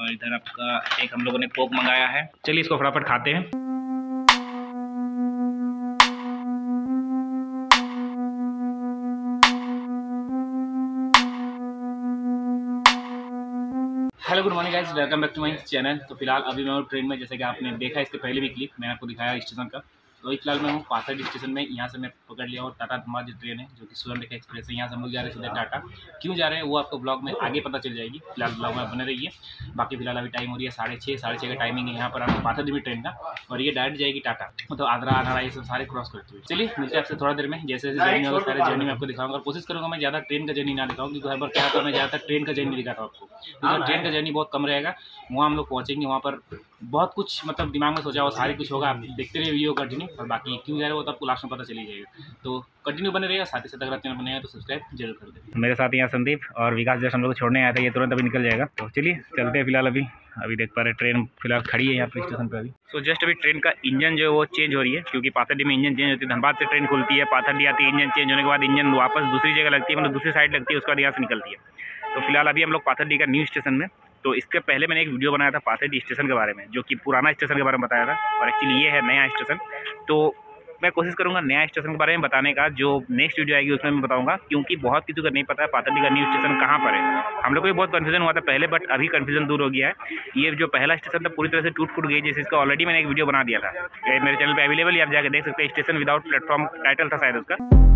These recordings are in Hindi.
और इधर आपका एक हम लोगों ने कोक मंगाया है। चलिए इसको फटाफट खाते हैं। Hello good morning guys welcome back to my channel तो फ़िलहाल अभी मैं ट्रेन में, जैसे कि आपने देखा, इसके पहले भी क्लिप मैंने आपको दिखाया स्टेशन का। तो फ़िलहाल मैं हूँ पाथर स्टेशन में। यहाँ से मैं पकड़ लिया और टाटा धमा जो ट्रेन है जो कि स्वर्ण रेखा एक्सप्रेस है। यहाँ से हम लोग जा रहे हैं सीधे टाटा। क्यों जा रहे हैं वो आपको ब्लॉग में आगे पता चल जाएगी। फ़िलहाल ब्लॉग में बने रहिए। बाकी फ़िलहाल अभी टाइम हो रही है साढ़े छः साढ़े छः का टाइमिंग है यहाँ पर आपको पाथर भी ट्रेन का। और ये डायरेक्ट जाएगी टाटा। मतलब आगरा आनाड़ा ये सब सारे क्रॉस करते हुए। चलिए मिलते हैं आपसे थोड़ा देर में। जैसे जैसे जर्नी होगा सारे जर्नी में आपको दिखाऊँगा। कोशिश करूँगा मैं ज़्यादा ट्रेन का जर्नी ना दिखाऊँ क्योंकि हर बार क्या होता है मैं ज़्यादातर ट्रेन का जर्नी दिखाता हूँ आपको। क्योंकि ट्रेन का जर्नी बहुत कम रहेगा। वहाँ हम लोग पहुँचेंगे वहाँ पर बहुत कुछ मतलब दिमाग में सोचा हुआ सारी कुछ होगा। आप देखते रहिए वीडियो कंटिन्यू और बाकी क्यों जा रहे हो तो आपको लास्ट में पता चली जाएगा। तो कंटिन्यू बने रहेगा साथ ही साथ अगर चैनल बने तो सब्सक्राइब ज़रूर कर दें मेरे साथ यहाँ संदीप और विकास जैसे हम लोग छोड़ने आया था, ये तुरंत अभी निकल जाएगा। तो चलिए, चलते हैं फ़िलहाल अभी। अभी देख पा रहे ट्रेन फ़िलहाल खड़ी है यहाँ पे स्टेशन पर अभी। सो जस्ट अभी ट्रेन का इंजन जो है वो चेंज हो रही है, क्योंकि पाथरडी में इंजन चेंज होती है, धनबाद से ट्रेन खुलती है, पाथरडी आती है इंजन चेंज होने के बाद इंजन वापस दूसरी जगह लगती है मतलब दूसरी साइड लगती है, उसके बाद यहाँ से निकलती है। तो फ़िलहाल अभी हम लोग पाथरडी का न्यू स्टेशन में तो इसके पहले मैंने एक वीडियो बनाया था पाथरडी स्टेशन के बारे में, जो कि पुराना स्टेशन के बारे में बताया था, और एक्चुअली ये है नया स्टेशन। तो मैं कोशिश करूँगा नया स्टेशन के बारे में बताने का, जो नेक्स्ट वीडियो आएगी उसमें मैं बताऊँगा, क्योंकि बहुत किसी को नहीं पता है का न्यू स्टेशन कहाँ पर है। हम लोग को भी बहुत कन्फ्यूज़न हुआ था पहले बट अभी कन्फ्यूज़न दूर हो गया है। ये जो पहला स्टेशन था, पूरी तरह से टूट फूट गई, जैसे इसका ऑलरेडी मैंने एक वीडियो बना दिया था। मेरे चैनल पर अवेलेबल आप जाकर देख सकते हैं स्टेशन विदाउट प्लेटफॉर्म टाइटल था शायद उसका।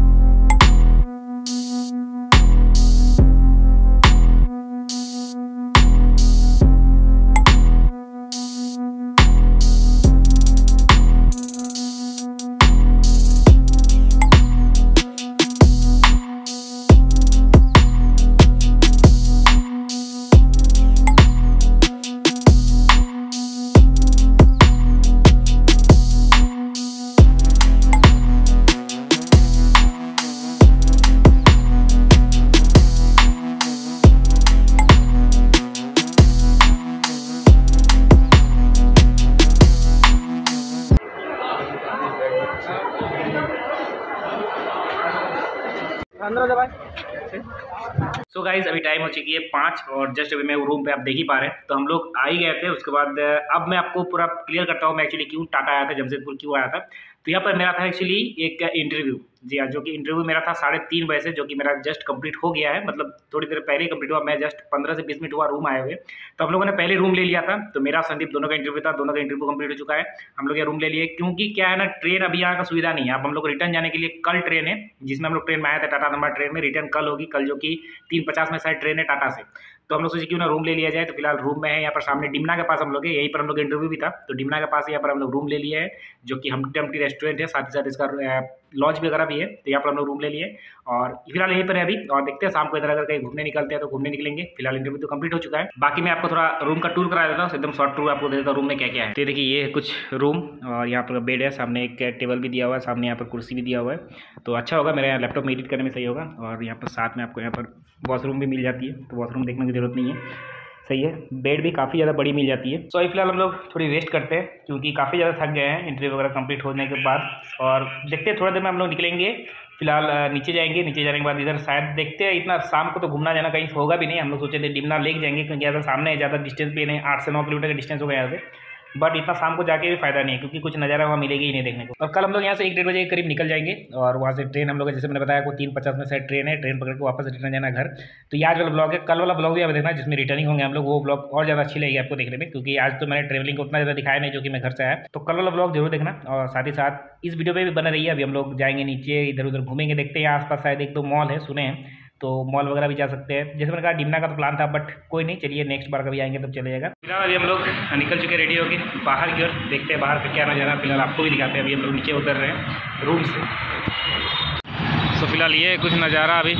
सो गाइज़ अभी टाइम हो चुकी है पाँच और जस्ट अभी मैं रूम पे आप देख ही पा रहे हैं। तो हम लोग आ ही गए थे, उसके बाद अब मैं आपको पूरा क्लियर करता हूँ, मैं एक्चुअली क्यों टाटा आया था, जमशेदपुर क्यों आया था। तो यहाँ पर मेरा था एक्चुअली एक इंटरव्यू जी हाँ जो कि इंटरव्यू मेरा था साढ़े तीन बजे से, जो कि मेरा जस्ट कंप्लीट हो गया है। मतलब थोड़ी देर पहले कंप्लीट हुआ, मैं जस्ट पंद्रह से बीस मिनट हुआ रूम आए हुए। तो हम लोगों ने पहले रूम ले लिया था। तो मेरा संदीप दोनों का इंटरव्यू था, दोनों का इंटरव्यू कंप्लीट हो चुका है। हम लोग ये रूम ले लिए, क्योंकि क्या है ना ट्रेन अभी यहाँ का सुविधा नहीं है। अब हम लोग रिटर्न जाने के लिए कल ट्रेन है, जिसमें हम लोग ट्रेन में आए थे, टाटा नंबर ट्रेन में। रिटर्न कल होगी, कल जो कि तीन पचास में शायद ट्रेन है टाटा से। तो हम लोग सोचे क्यों ना रूम ले लिया जाए। तो फ़िलहाल रूम में है, यहाँ पर सामने डिमना के पास हम लोग यहीं पर हम लोग इंटरव्यू भी था। तो डिमना के पास यहाँ पर हम लोग रूम ले लिए है, जो कि हम टेम्पटी रेस्टोरेंट है। साथ ही साथ इसका लॉज वगैरह भी है तो यहाँ पर हम लोग रूम ले लिए। और फ़िलहाल यहीं पर है अभी, और देखते हैं शाम को इधर अगर कहीं घूमने निकलते हैं तो घूमने निकलेंगे। फ़िलहाल इंटरव्यू तो कंप्लीट हो चुका है। बाकी मैं आपको थोड़ा रूम का टूर करा देता हूँ, एकदम शॉर्ट टूर आपको दे देता हूँ रूम में क्या क्या है। तो देखिए, ये कुछ रूम और यहाँ पर बेड है, सामने एक टेबल भी दिया हुआ है, सामने यहाँ पर कुर्सी भी दिया हुआ है। तो अच्छा होगा, मेरा यहाँ लैपटॉप में एडिट करने में सही होगा, और यहाँ पर साथ में आपको यहाँ पर वॉशरूम भी मिल जाती है। तो वॉशरूम देखने की ज़रूरत नहीं है। सही है। बेड भी काफ़ी ज़्यादा बड़ी मिल जाती है। सो अभी फ़िलहाल हम लोग थोड़ी रेस्ट करते हैं, क्योंकि काफ़ी ज़्यादा थक गए हैं इंटरव्यू वगैरह कंप्लीट होने के बाद। और देखते हैं, थोड़ा देर में हम लोग निकलेंगे। फ़िलहाल नीचे जाएँगे, नीचे जाने के बाद इधर शायद देखते हैं, इतना शाम को तो घूमना जाना कहीं होगा भी नहीं। हम लोग सोचे थे डिमना लेक जाएँगे, क्योंकि ज़्यादा सामने ज़्यादा डिस्टेंस भी नहीं, आठ से नौ किलोमीटर का डिस्टेंस होगा यहाँ से। बट इतना शाम को जाके भी फ़ायदा नहीं है, क्योंकि कुछ नज़ारा वहाँ मिलेगी ही नहीं देखने को। और कल हम लोग यहाँ से एक डेढ़ बजे के करीब निकल जाएँगे, और वहाँ से ट्रेन हम लोग जैसे मैंने बताया को तीन पचास में शायद ट्रेन है ट्रेन पकड़ के वापस रिटर्न जाना घर। तो आज वाला ब्लॉग है। कल वाला ब्लॉग भी आप देखना, जिसमें रिटर्निंग होंगे हम लोग, वो ब्लॉग और ज़्यादा अच्छी लगेगी आपको देखने में, क्योंकि आज तो मैंने ट्रेवलिंग को उतना ज़्यादा दिखाया नहीं, जो कि मैं घर से आया। तो कल वाला ब्लॉग ज़रूर देखना, और साथ ही साथ इस वीडियो पर भी बने रहिए। अभी हम लोग जाएँगे नीचे इधर उधर घूमेंगे, देखते हैं, आसपास शायद एक दो मॉल है, सुने हैं। तो मॉल वगैरह भी जा सकते हैं। जैसे मैंने कहा, डिमना का तो प्लान था बट कोई नहीं, चलिए नेक्स्ट बार कभी आएँगे तब चले जाएगा फ़िलहाल अभी हम लोग निकल चुके रेडी होके, बाहर की ओर देखते हैं बाहर का क्या नज़ारा फ़िलहाल आपको भी दिखाते हैं, अभी हम लोग नीचे उतर रहे हैं रूम से। तो फ़िलहाल ये कुछ नज़ारा अभी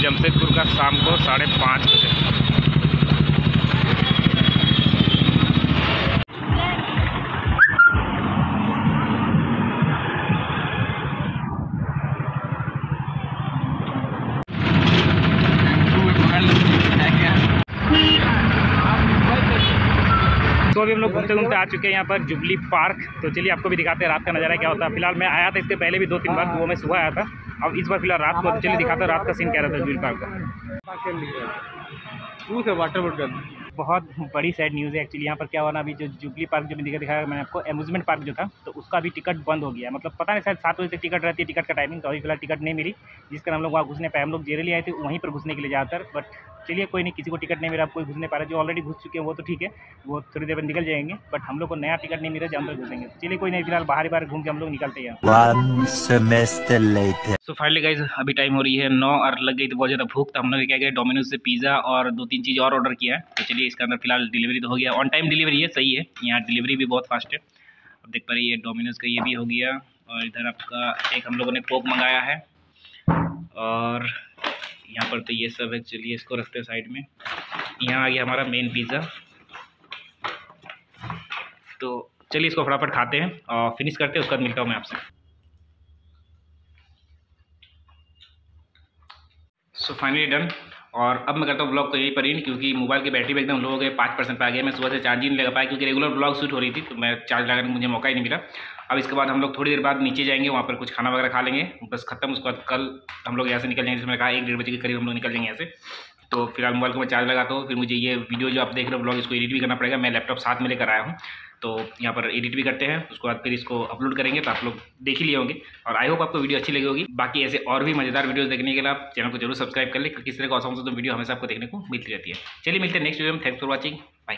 जमशेदपुर का शाम को साढ़े पाँच बजे। घूमते घूमते आ चुके हैं यहाँ पर जुबली पार्क। तो चलिए आपको भी दिखाते हैं रात का नज़ारा क्या होता है। फ़िलहाल मैं आया था इसके पहले भी दो तीन बार वो मैं सुबह आया था। अब इस बार फ़िलहाल रात को तो चलिए दिखाते हैं रात का सीन क्या रहता है जुबली पार्क का। वाटर बोटल बहुत बड़ी सैड न्यूज़ है एक्चुअली यहाँ पर क्या हुआ ना अभी जो जुबली पार्क जो मैंने दिखा दिखाया मैंने आपको एम्यूजमेंट पार्क जो था तो उसका भी टिकट बंद हो गया मतलब पता नहीं शायद सात बजे तक टिकट रहती है टिकट का टाइमिंग तो अभी फ़िलहाल टिकट नहीं मिली जिस कारण हम लोग वहाँ घुसने पाए हम लोग जेरली आए थे वहीं पर घुसने के लिए ज़्यादातर बट चलिए कोई नहीं किसी को टिकट नहीं मिला कोई घुस नहीं पा रहा। जो ऑलरेडी घुस चुके हैं वो तो ठीक है वो थोड़ी देर में निकल जाएँगे बट हम लोग को नया टिकट नहीं मिला जो हम लोग घुसेंगे। चलिए कोई नहीं फ़िलहाल बाहर बाहर घूम के हम लोग निकलते हैं सो फाइनली गाइज़ अभी टाइम हो रही है नौ और लग गई तो बहुत ज़्यादा भूख तो हम लोग क्या गए डोमिनोज से पिज़्ज़ा और दो तीन चीज़ और ऑर्डर किया है। तो चलिए इसके अंदर फ़िलहाल डिलीवरी तो हो गया। ऑन टाइम डिलीवरी है सही है यहाँ डिलीवरी भी बहुत फास्ट है। अब देख पा रही है डोमिनोज का ये भी हो गया और इधर आपका एक हम लोगों ने कोक मंगाया है और यहाँ पर तो ये सब है, चलिए इसको रखते हैं साइड में। यहाँ आ गया हमारा मेन पिज़्ज़ा तो चलिए इसको फटाफट खाते हैं और फिनिश करते हैं, उसके बाद मिलता हूँ मैं आपसे। सो फाइनली डन और अब मैं करता हूँ ब्लॉग को यही पर ही क्योंकि मोबाइल की बैटरी भी एकदम लो हो गए पाँच परसेंट पर आ गया। मैं सुबह से चार्ज ही नहीं लगा पाया, क्योंकि रेगुलर ब्लॉग शूट हो रही थी तो मैं चार्ज लगाने मुझे मौका ही नहीं मिला। अब इसके बाद हम लोग थोड़ी देर बाद नीचे जाएँगे, वहाँ पर कुछ खाना वगैरह खा लेंगे। बस खत्म, उसके बाद कल हम लोग यहाँ से निकल जाएँगे। जिसमें कहा एक डेढ़ बजे के करीब हम लोग निकल जाएँगे यहाँ से। तो फ़िलहाल मोबाइल को मैं चार्ज लगाता हूँ, फिर मुझे ये वीडियो जो आप देख रहे हो, ब्लॉग, इसको एडिट भी करना पड़ेगा। मैं लैपटॉप साथ में लेकर आया हूँ। तो यहाँ पर एडिट भी करते हैं, उसके बाद फिर इसको अपलोड करेंगे तो आप लोग देख ही लिए होंगे। और आई होप आपको वीडियो अच्छी लगी होगी। बाकी ऐसे और भी मज़ेदार वीडियोस देखने के लिए आप चैनल को ज़रूर सब्सक्राइब कर ले किस तरह का औसम से तो वीडियो हमेशा आपको देखने को मिलती रहती है। चलिए मिलते हैं नेक्स्ट वीडियो में। Thanks for watching bye